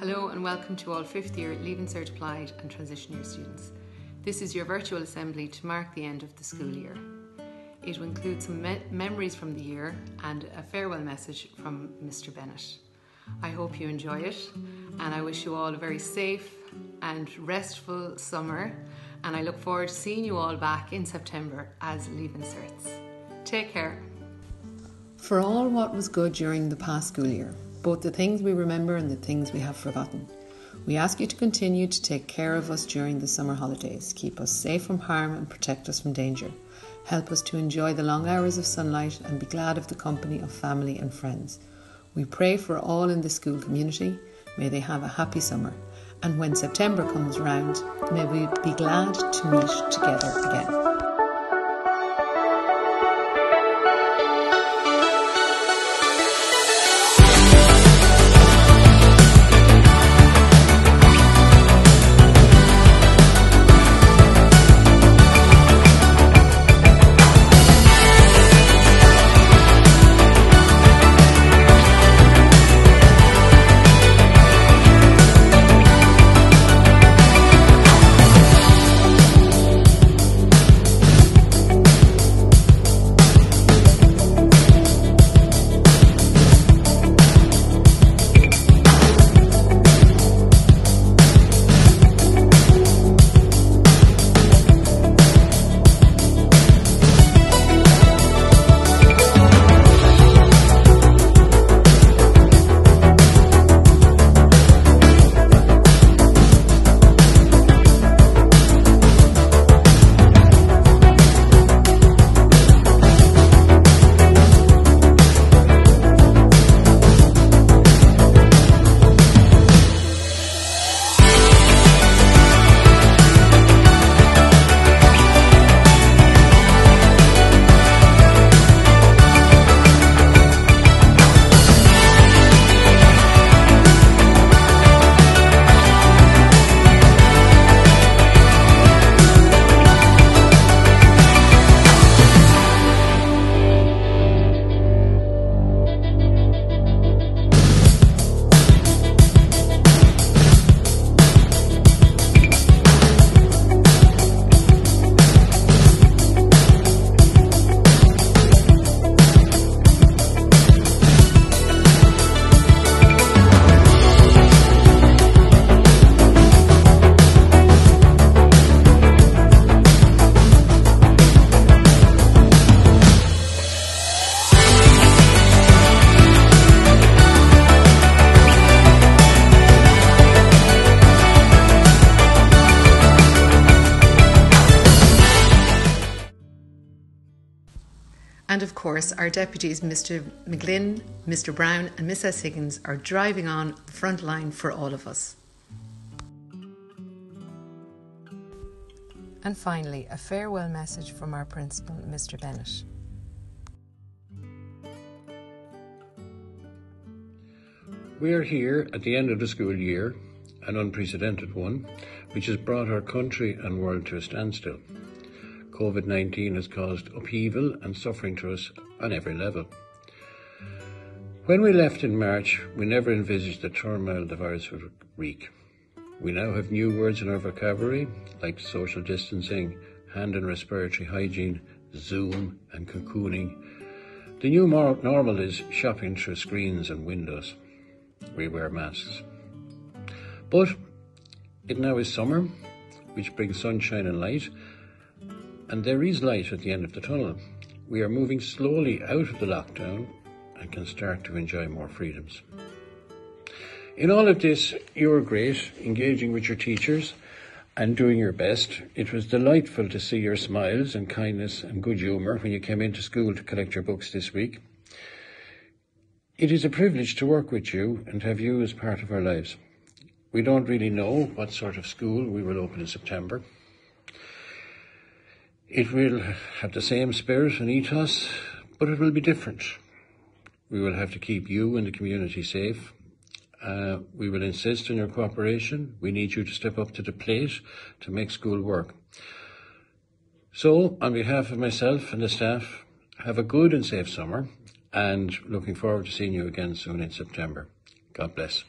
Hello and welcome to all fifth year Leaving Cert Applied and Transition Year students. This is your virtual assembly to mark the end of the school year. It will include some me- memories from the year and a farewell message from Mr. Bennett. I hope you enjoy it and I wish you all a very safe and restful summer and I look forward to seeing you all back in September as Leaving Certs. Take care. For all what was good during the past school year, both the things we remember and the things we have forgotten. We ask you to continue to take care of us during the summer holidays, keep us safe from harm and protect us from danger. Help us to enjoy the long hours of sunlight and be glad of the company of family and friends. We pray for all in the school community. May they have a happy summer. And when September comes round, may we be glad to meet together again. And of course, our deputies, Mr. McGlynn, Mr. Brown, and Mrs. Higgins, are driving on the front line for all of us. And finally, a farewell message from our principal, Mr. Bennett. We are here at the end of the school year, an unprecedented one, which has brought our country and world to a standstill. COVID 19 has caused upheaval and suffering to us on every level. When we left in March, we never envisaged the turmoil the virus would wreak. We now have new words in our vocabulary like social distancing, hand and respiratory hygiene, Zoom, and cocooning. The new normal is shopping through screens and windows. We wear masks. But it now is summer, which brings sunshine and light, and there is light at the end of the tunnel. We are moving slowly out of the lockdown and can start to enjoy more freedoms. In all of this, you were great, engaging with your teachers and doing your best. It was delightful to see your smiles and kindness and good humour when you came into school to collect your books this week. It is a privilege to work with you and have you as part of our lives. We don't really know what sort of school we will open in September. It will have the same spirit and ethos, but it will be different. We will have to keep you and the community safe. Uh, we will insist on your cooperation. We need you to step up to the plate to make school work. So, on behalf of myself and the staff, have a good and safe summer and looking forward to seeing you again soon in September. God bless.